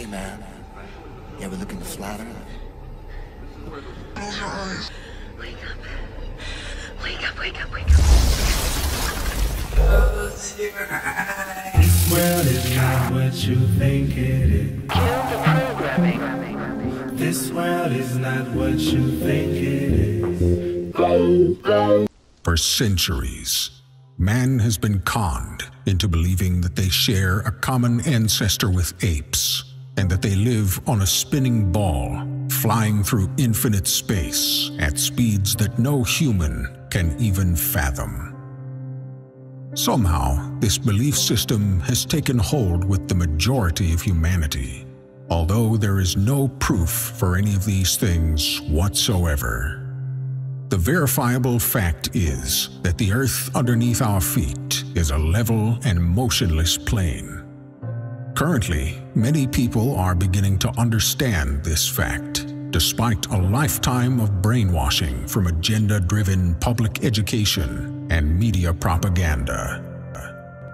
Hey man, you ever look in the flat earth? Close your eyes. Wake up. Wake up, wake up, wake up. Close your eyes. This world is not what you think it is. Kill the programming. This world is not what you think it is. For centuries, man has been conned into believing that they share a common ancestor with apes and that they live on a spinning ball, flying through infinite space at speeds that no human can even fathom. Somehow, this belief system has taken hold with the majority of humanity, although there is no proof for any of these things whatsoever. The verifiable fact is that the earth underneath our feet is a level and motionless plane. Currently, many people are beginning to understand this fact, despite a lifetime of brainwashing from agenda-driven public education and media propaganda.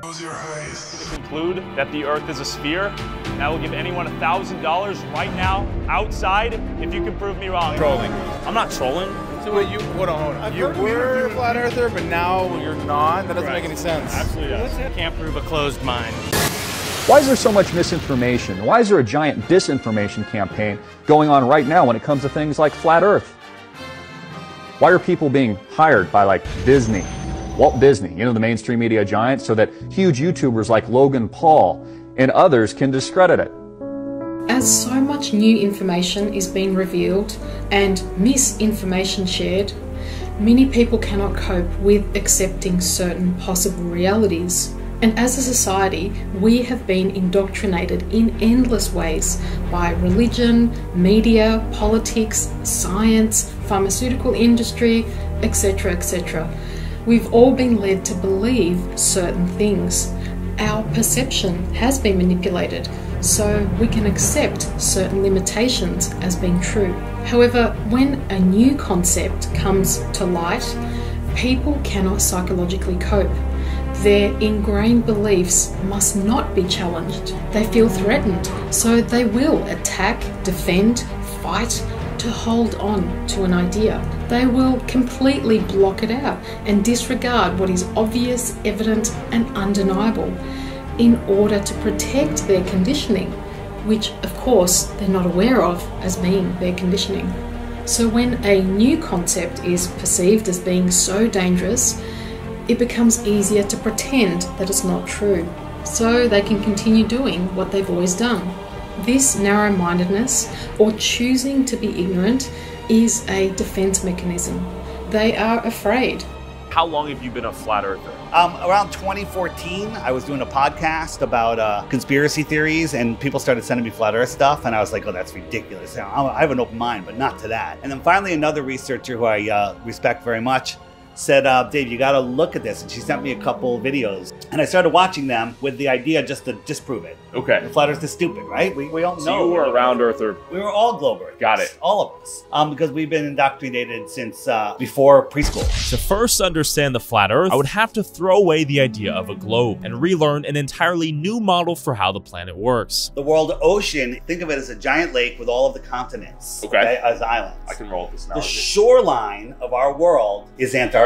Close your eyes. conclude that the Earth is a sphere, and I will give anyone a thousand dollars right now outside if you can prove me wrong. Trolling. I'm not trolling. So wait, you hold on, hold on. You were a flat earther, but now you're not. That doesn't make any sense. Absolutely does. Can't prove a closed mind. Why is there so much misinformation? Why is there a giant disinformation campaign going on right now when it comes to things like flat Earth? Why are people being hired by like Disney, Walt Disney, you know, the mainstream media giant, so that huge YouTubers like Logan Paul and others can discredit it? As so much new information is being revealed and misinformation shared, many people cannot cope with accepting certain possible realities. And as a society, we have been indoctrinated in endless ways by religion, media, politics, science, pharmaceutical industry, etc. etc. We've all been led to believe certain things. Our perception has been manipulated, so we can accept certain limitations as being true. However, when a new concept comes to light, people cannot psychologically cope. Their ingrained beliefs must not be challenged. They feel threatened, so they will attack, defend, fight to hold on to an idea. They will completely block it out and disregard what is obvious, evident, and undeniable in order to protect their conditioning, which of course they're not aware of as being their conditioning. So when a new concept is perceived as being so dangerous, it becomes easier to pretend that it's not true, so they can continue doing what they've always done. This narrow mindedness, or choosing to be ignorant, is a defense mechanism. They are afraid. How long have you been a flat earther? Um, around 2014, I was doing a podcast about uh, conspiracy theories, and people started sending me flat Earth stuff, and I was like, "Oh, that's ridiculous." I'm- I have an open mind, but not to that. And then finally, another researcher who I uh, respect very much said, uh, "Dave, you got to look at this." And she sent me a couple videos, and I started watching them with the idea just to disprove it. Okay. The flat Earth is stupid, right? We, we all So know you were a round earther. we were all globe Earthers. Got it. All of us, um, because we've been indoctrinated since uh, before preschool. To first understand the flat Earth, I would have to throw away the idea of a globe and relearn an entirely new model for how the planet works. The world ocean, think of it as a giant lake with all of the continents Okay. as islands. I can roll this now. the shoreline of our world is Antarctica.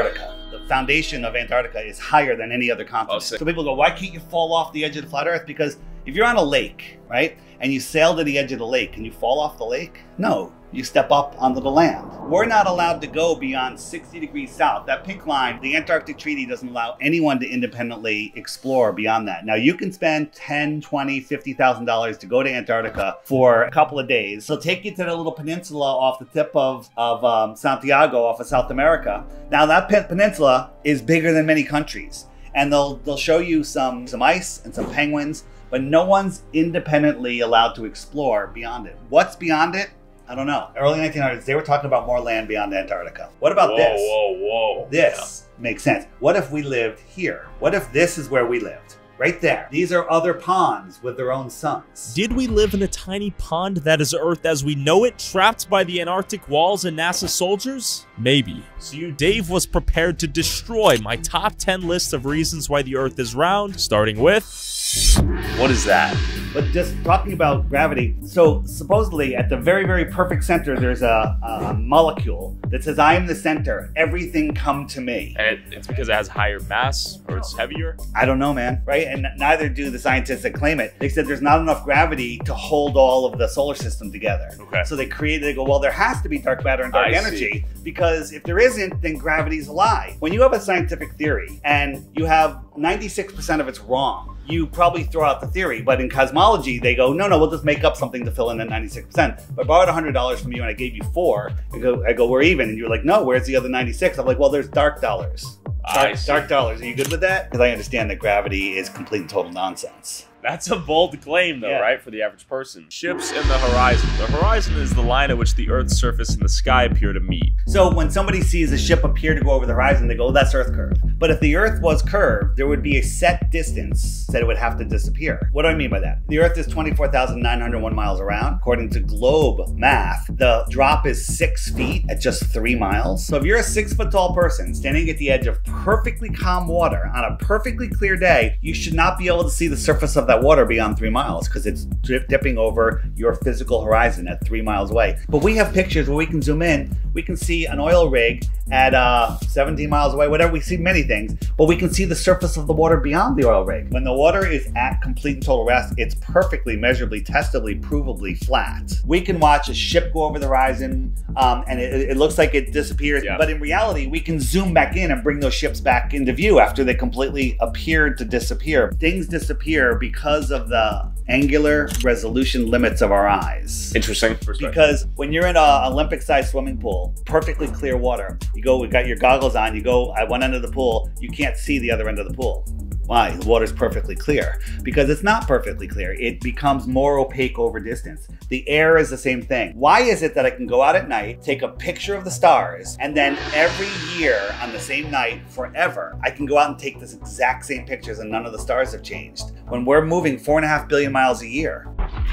The foundation of Antarctica is higher than any other continent. Oh, so people go, why can't you fall off the edge of the flat Earth? Because if you're on a lake, right, and you sail to the edge of the lake, can you fall off the lake? No. You step up onto the land. We're not allowed to go beyond 60 degrees south. That pink line, the Antarctic Treaty doesn't allow anyone to independently explore beyond that. Now you can spend 10, 20, 50,000 dollars to go to Antarctica for a couple of days. They'll take you to the little peninsula off the tip of, of um, Santiago off of South America. Now that pen- peninsula is bigger than many countries. And they'll they'll show you some some ice and some penguins, but no one's independently allowed to explore beyond it. What's beyond it? I don't know. Early 1900s, they were talking about more land beyond Antarctica. What about whoa, this? whoa, whoa. This makes sense. What if we lived here? What if this is where we lived? Right there. These are other ponds with their own suns. Did we live in a tiny pond that is Earth as we know it, trapped by the Antarctic walls and NASA soldiers? Maybe. So you, Dave, was prepared to destroy my top 10 list of reasons why the Earth is round, starting with What is that? But just talking about gravity, so supposedly at the very, very perfect center, there's a, a molecule that says, I am the center. Everything come to me. And it, it's because it has higher mass or it's heavier. I don't know, man. Right? And neither do the scientists that claim it. They said there's not enough gravity to hold all of the solar system together. Okay. So they created, they go, well, there has to be dark matter and dark I energy because if there isn't, then gravity's a lie. When you have a scientific theory and you have 96% of it's wrong, you probably throw out the theory. But in cosmology, they go, no, no, we'll just make up something to fill in that 96%. If I borrowed $100 from you and I gave you four, I go, I go, we're even. And you're like, no, where's the other 96? I'm like, well, there's dark dollars. Dark, dark dollars. Are you good with that? Because I understand that gravity is complete and total nonsense. That's a bold claim, though, Yeah. right, for the average person. Ships and the horizon. The horizon is the line at which the Earth's surface and the sky appear to meet. So when somebody sees a ship appear to go over the horizon, they go, oh, that's Earth curve. But if the Earth was curved, there would be a set distance that it would have to disappear. What do I mean by that? The Earth is 24,901 miles around. According to globe math, the drop is six feet at just three miles. So if you're a six foot tall person standing at the edge of perfectly calm water on a perfectly clear day, you should not be able to see the surface of that water beyond three miles because it's drip dipping over your physical horizon at three miles away. But we have pictures where we can zoom in, we can see an oil rig at uh, 17 miles away, whatever. We see many things, but we can see the surface of the water beyond the oil rig. When the water is at complete and total rest, it's perfectly, measurably, testably, provably flat. We can watch a ship go over the horizon um, and it, it looks like it disappears, Yeah. but in reality, we can zoom back in and bring those ships back into view after they completely appeared to disappear. Things disappear because of the angular resolution limits of our eyes. Interesting. Because when you're in a Olympic-sized swimming pool, perfectly clear water, you go, we got your goggles on, you go at one end of the pool, you can't see the other end of the pool. Why? The water's perfectly clear. Because it's not perfectly clear. It becomes more opaque over distance. The air is the same thing. Why is it that I can go out at night, take a picture of the stars, and then every year on the same night forever, I can go out and take this exact same pictures and none of the stars have changed? When we're moving four and a half billion miles a year,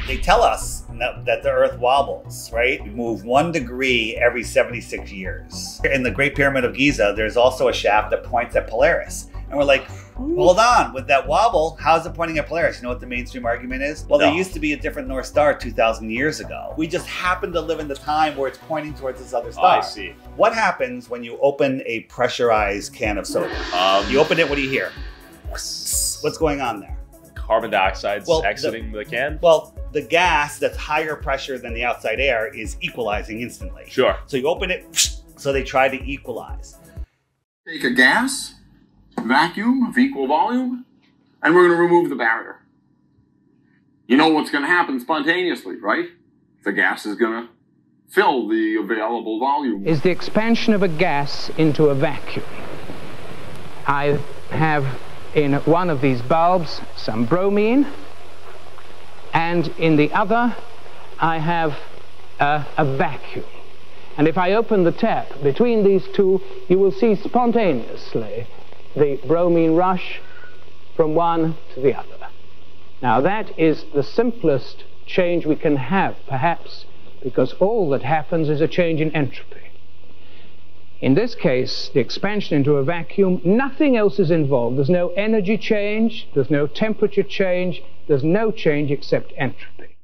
they tell us that that the earth wobbles, right? We move one degree every 76 years. In the Great Pyramid of Giza, there's also a shaft that points at Polaris. And we're like, hold on, with that wobble, how's it pointing at Polaris? You know what the mainstream argument is? Well, there used to be a different North Star 2,000 years ago. We just happen to live in the time where it's pointing towards this other Oh, star. I see. What happens when you open a pressurized can of soda? Um, You open it, what do you hear? What's going on there? carbon dioxide's Well, the- exiting the, can. Well, the gas that's higher pressure than the outside air is equalizing instantly. Sure. So you open it, so they try to equalize. Take a gas, vacuum of equal volume, and we're going to remove the barrier. You know what's going to happen spontaneously, right? The gas is going to fill the available volume. is the expansion of a gas into a vacuum. I have in one of these bulbs some bromine, and in the other I have a, a vacuum. And if I open the tap between these two, you will see spontaneously the bromine rush from one to the other. Now that is the simplest change we can have, perhaps, because all that happens is a change in entropy. In this case, the expansion into a vacuum, nothing else is involved. There's no energy change, there's no temperature change, there's no change except entropy.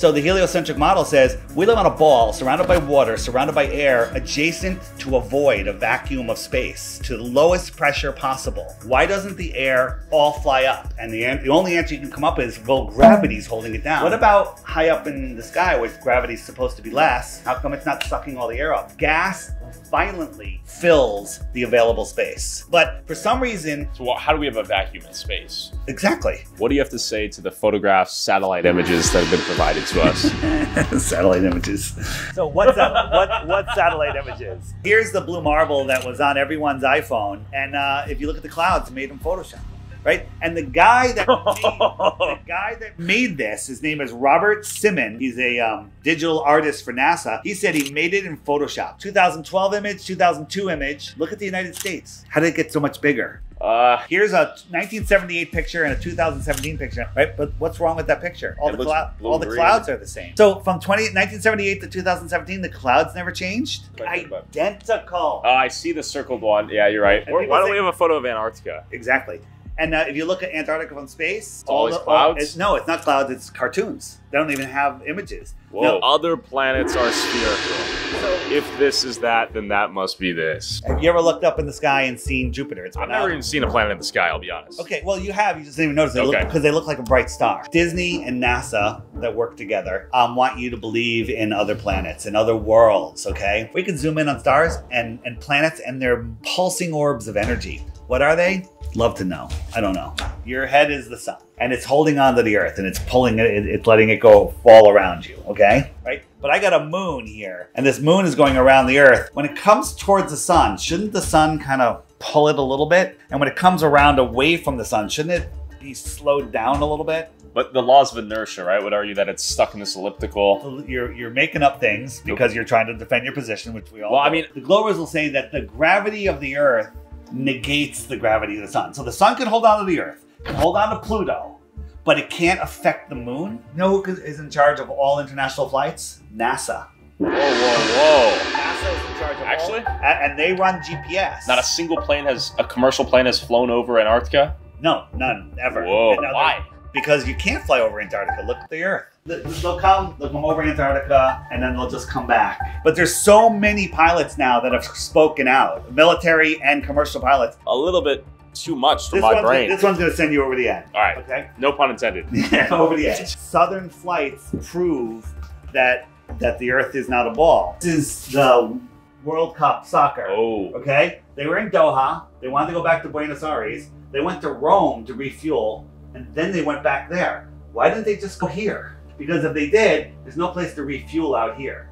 So the heliocentric model says we live on a ball surrounded by water, surrounded by air, adjacent to a void, a vacuum of space, to the lowest pressure possible. Why doesn't the air all fly up? And the, the only answer you can come up with is, well, gravity's holding it down. What about high up in the sky where gravity's supposed to be less? How come it's not sucking all the air up? Gas violently fills the available space. But for some reason, So wha- how do we have a vacuum in space? exactly. What do you have to say to the photographs, satellite images that have been provided to us? satellite images. So what's that? what what satellite images? Here's the blue marble that was on everyone's iPhone, and uh, if you look at the clouds, made in Photoshop, right? And the guy that made, the guy that made this, his name is Robert Simmon. He's a um, digital artist for NASA. He said he made it in Photoshop. 2012 image, 2002 image. Look at the United States. How did it get so much bigger? Uh, Here's a 1978 picture and a 2017 picture, right? But what's wrong with that picture? All the clou- all the clouds are the same. So from 20, 1978 to 2017, the clouds never changed. Identical. oh, I see the circled one. Yeah, you're right. Or why don't say- we have a photo of Antarctica? exactly. And uh, if you look at Antarctica from space, always the- clouds? it's- no, it's not clouds. It's cartoons. They don't even have images. Whoa. No, Other planets are spherical. if this is that, then that must be this. have you ever looked up in the sky and seen Jupiter? It's I've never out. even seen a planet in the sky, I'll be honest. Okay, well, you have. You just didn't even notice it Okay. because they look like a bright star. Disney and NASA that work together um, want you to believe in other planets and other worlds. Okay, we can zoom in on stars and and planets and their pulsing orbs of energy. What are they? Love to know. I don't know. Your head is the sun, and it's holding on to the Earth, and it's pulling it. it- It's letting it go fall around you. Okay, right? But I got a moon here, and this moon is going around the Earth. When it comes towards the sun, shouldn't the sun kind of pull it a little bit? And when it comes around away from the sun, shouldn't it be slowed down a little bit? But the laws of inertia, right, would argue that it's stuck in this elliptical. You're you're making up things because you're trying to defend your position, which we all. Well, I mean- the Globers will say that the gravity of the Earth negates the gravity of the sun. So the sun can hold on to the Earth, can hold on to Pluto, but it can't affect the moon. You know who is in charge of all international flights? NASA. Whoa, whoa, whoa. NASA is in charge of Actually? all, a- and they run GPS. Not a single plane has, a commercial plane has flown over Antarctica? No, none ever. Whoa, why? Because you can't fly over Antarctica. Look at the Earth. Th- They'll come, they'll come over Antarctica, and then they'll just come back. But there's so many pilots now that have spoken out, military and commercial pilots. A little bit too much for This my brain. this one's going to send you over the edge. All right. Okay. No pun intended. over the edge. Southern flights prove that that the Earth is not a ball. This is the World Cup soccer. Oh. Okay? They were in Doha. They wanted to go back to Buenos Aires. They went to Rome to refuel, and then they went back there. Why didn't they just go here? Because if they did, there's no place to refuel out here.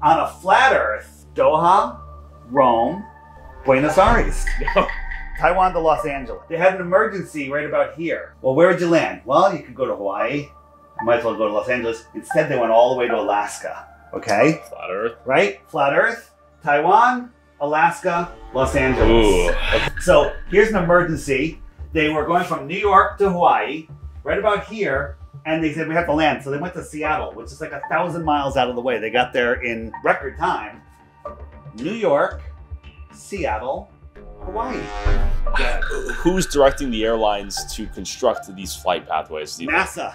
On a flat Earth, Doha, Rome, Buenos Aires. Taiwan to Los Angeles. They had an emergency right about here. Well, where would you land? Well, you could go to Hawaii. You might as well go to Los Angeles. Instead, they went all the way to Alaska. Okay? Flat Earth. Right? Flat Earth, Taiwan, Alaska, Los Angeles. Okay, So here's an emergency. They were going from New York to Hawaii, right about here, and they said we have to land. So they went to Seattle, which is like a thousand miles out of the way. They got there in record time. New York, Seattle, Hawaii. Who's directing the airlines to construct these flight pathways? do you think? NASA.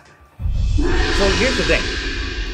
So here's the thing.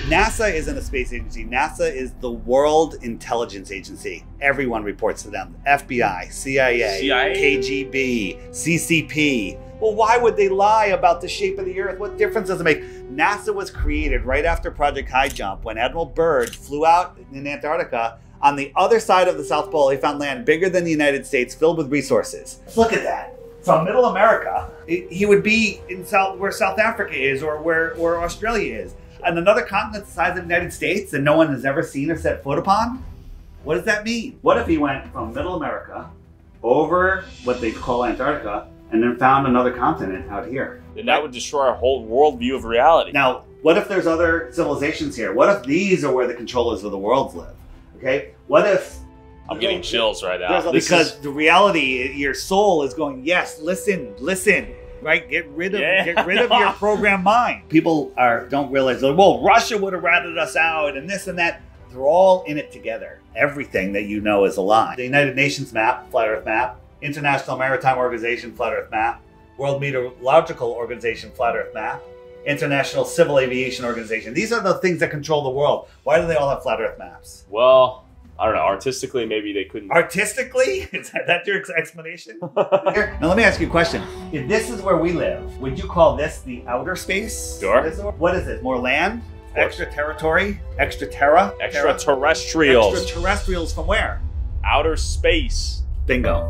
NASA isn't a space agency. NASA is the World Intelligence Agency. Everyone reports to them. FBI, CIA, CIA? KGB, CCP. Well, why would they lie about the shape of the Earth? What difference does it make? NASA was created right after Project High Jump when Admiral Byrd flew out in Antarctica. On the other side of the South Pole, he found land bigger than the United States, filled with resources. Look at that. From Middle America, he would be in South where South Africa is, or where where Australia is, and another continent the size of the United States that no one has ever seen or set foot upon. What does that mean? What if he went from Middle America over what they call Antarctica, and then found another continent out here? Then that would destroy our whole worldview of reality. Now, what if there's other civilizations here? What if these are where the controllers of the world live? Okay. What if I'm getting chills right now. There's a- This because is- the reality, your soul is going, yes, listen, listen, right? Get rid of Yeah. get rid of your program mind. People are don't realize, like, well, Russia would have ratted us out, and this and that. They're all in it together. Everything that you know is a lie. The United Nations map, flat Earth map, International Maritime Organization, flat Earth map, World Meteorological Organization, flat Earth map. International Civil Aviation Organization. These are the things that control the world. Why do they all have flat Earth maps? well, I don't know. Artistically, maybe they couldn't. Artistically? Is that, that your explanation? Here, now let me ask you a question. If this is where we live, would you call this the outer space? Sure. What is it? More land? Extra territory? Extra terra? Terra? Extraterrestrials. Extraterrestrials from where? Outer space. Bingo.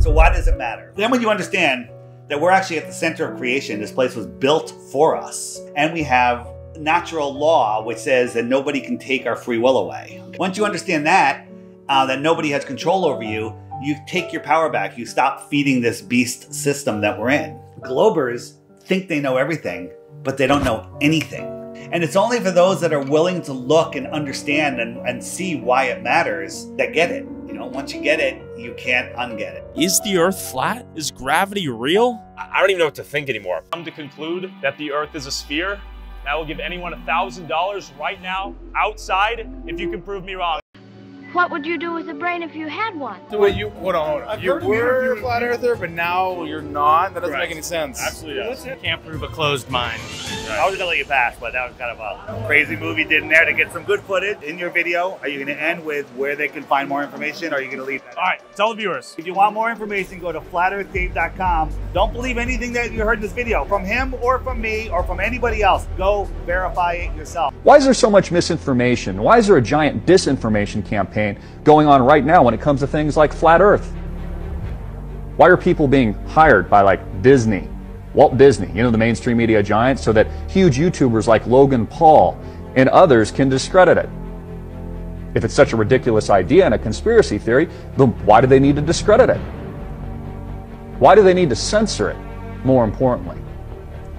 So why does it matter? Then when you understand that we're actually at the center of creation, this place was built for us, and we have natural law which says that nobody can take our free will away. Once you understand that, uh, that nobody has control over you, you take your power back. You stop feeding this beast system that we're in. Globers think they know everything, but they don't know anything. And it's only for those that are willing to look and understand and, and see why it matters that get it. You know, once you get it, you can't unget it. Is the Earth flat? Is gravity real? I I don't even know what to think anymore. Come to conclude that the Earth is a sphere, and I will give anyone $1,000 right now outside if you can prove me wrong. What would you do with a brain if you had one? So wait, you hold on, hold on. I've you heard were you- a flat earther, but now you're not. That doesn't Right. make any sense. Absolutely does. Can't prove a closed mind. I was gonna let you pass, but that was kind of a crazy move you did in there to get some good footage in your video. Are you gonna end with where they can find more information, or are you gonna leave that? All right, tell the viewers. If you want more information, go to flatearthdave.com. Don't believe anything that you heard in this video from him or from me or from anybody else. Go verify it yourself. Why is there so much misinformation? Why is there a giant disinformation campaign going on right now when it comes to things like flat Earth? Why are people being hired by like Disney, Walt Disney, you know, the mainstream media giant, so that huge YouTubers like Logan Paul and others can discredit it? If it's such a ridiculous idea and a conspiracy theory, then why do they need to discredit it? Why do they need to censor it, more importantly?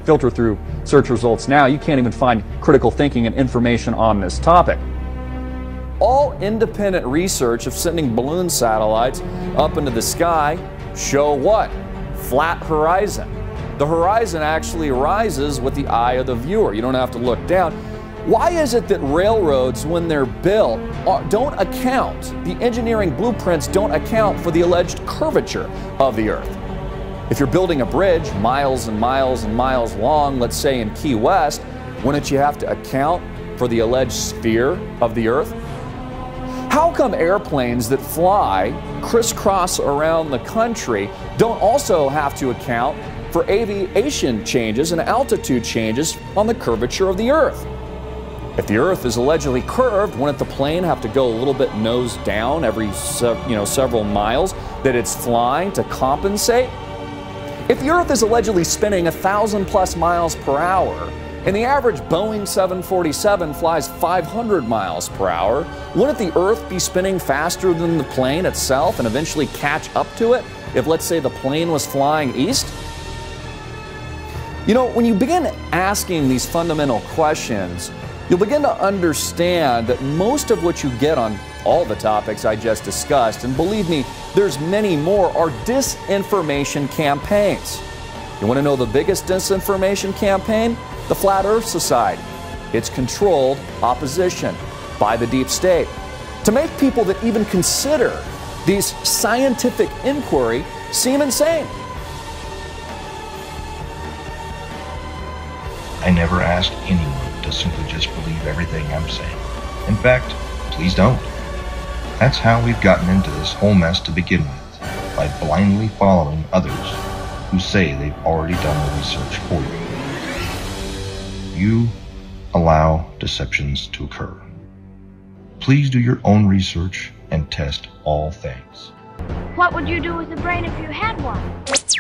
Filter through search results now, you can't even find critical thinking and information on this topic. All independent research of sending balloon satellites up into the sky show what? Flat horizon. The horizon actually rises with the eye of the viewer. You don't have to look down. Why is it that railroads, when they're built, don't account, the engineering blueprints don't account for the alleged curvature of the Earth? If you're building a bridge miles and miles and miles long, let's say in Key West, wouldn't you have to account for the alleged sphere of the Earth? How come airplanes that fly crisscross around the country don't also have to account for aviation changes and altitude changes on the curvature of the Earth? If the Earth is allegedly curved, wouldn't the plane have to go a little bit nose down every you know several miles that it's flying to compensate? If the Earth is allegedly spinning a thousand plus miles per hour, and the average Boeing 747 flies 500 miles per hour, wouldn't the Earth be spinning faster than the plane itself and eventually catch up to it if, let's say, the plane was flying east? You know, when you begin asking these fundamental questions, you'll begin to understand that most of what you get on all the topics I just discussed, and believe me, there's many more, are disinformation campaigns. You want to know the biggest disinformation campaign? The Flat Earth Society. It's controlled opposition by the deep state to make people that even consider these scientific inquiry seem insane. I never ask anyone to simply just believe everything I'm saying. In fact, please don't. That's how we've gotten into this whole mess to begin with, by blindly following others who say they've already done the research for you. You allow deceptions to occur. Please do your own research and test all things. What would you do with a brain if you had one?